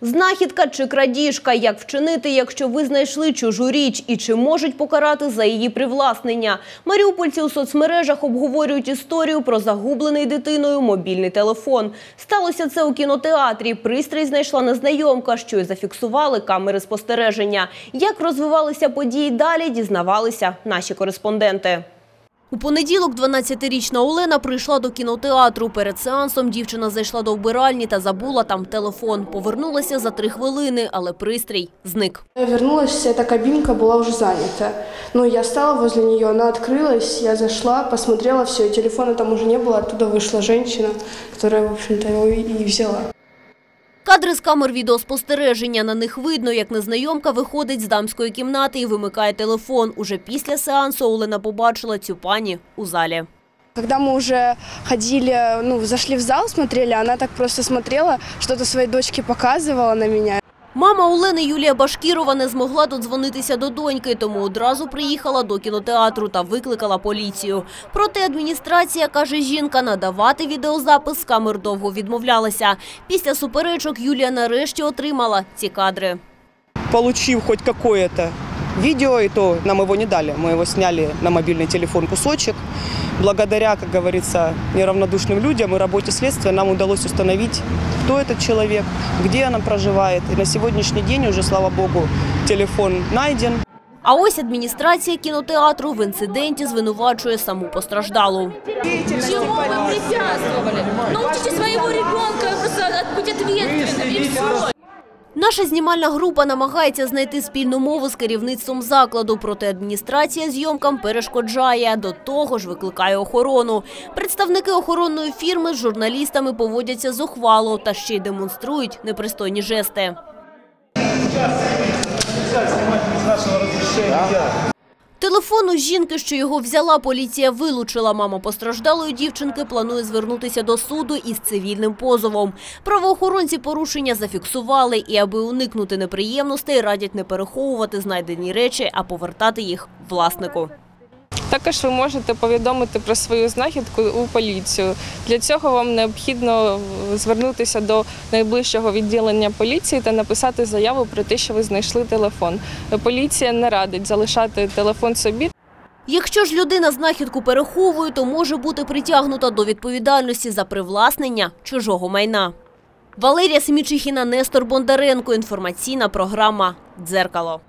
Знахідка чи крадіжка? Як вчинити, якщо ви знайшли чужу річ? І чи можуть покарати за її привласнення? Маріупольці у соцмережах обговорюють історію про загублений дитиною мобільний телефон. Сталося це у кінотеатрі. Пристрій знайшла незнайомка, що й зафіксували камери спостереження. Як розвивалися події далі, дізнавалися наші кореспонденти. У понеділок 12-річна Олена прийшла до кінотеатру. Перед сеансом дівчина зайшла до вбиральні та забула там телефон. Повернулася за три хвилини, але пристрій зник. Я вернулась, эта кабинка была уже занята. Ну, я стала возле нее, она открылась, я зашла, посмотрела все, и телефона там уже не было, оттуда вышла женщина, которая, в общем-то, его и и взяла. Кадри з камер відеоспостереження. На них видно, як незнайомка виходить з дамської кімнати і вимикає телефон. Уже після сеансу Олена побачила цю пані у залі. Когда мы уже ходили, ну, зашли в зал, смотрели, она так просто смотрела, что-то своей дочке показывала на меня. Мама Олени Юлія Башкірова не змогла додзвонитися до доньки, тому одразу приїхала до кінотеатру та викликала поліцію. Проте адміністрація, каже жінка, надавати відеозапис з камер довго відмовлялася. Після суперечок Юлія нарешті отримала ці кадри получив хоть какое-то видео, и то нам его не дали. Мы его сняли на мобильный телефон кусочек. Благодаря, как говорится, неравнодушным людям и работе следствия нам удалось установить, кто этот человек, где она проживает. И на сегодняшний день уже, слава богу, телефон найден. А ось адміністрація кінотеатру в інциденті звинувачує саму постраждалу. Чего вы препятствовали? Научите своего ребенка просто быть ответственным и все. Наша знімальна група намагається знайти спільну мову з керівництвом закладу, проте адміністрація зйомкам перешкоджає. До того ж викликає охорону. Представники охоронної фірми з журналістами поводяться зухвало та ще й демонструють непристойні жести. Телефон у жінки, що його взяла, поліція вилучила. Мама постраждалої дівчинки планує звернутися до суду із цивільним позовом. Правоохоронці порушення зафіксували і, аби уникнути неприємностей, радять не переховувати знайдені речі, а повертати їх власнику. Також ви можете повідомити про свою знахідку у поліцію. Для цього вам необхідно звернутися до найближчого відділення поліції та написати заяву про те, що ви знайшли телефон. Поліція не радить залишати телефон собі. Якщо ж людина знахідку переховує, то може бути притягнута до відповідальності за привласнення чужого майна. Валерія Семічихіна, Нестор Бондаренко. Інформаційна програма «Дзеркало».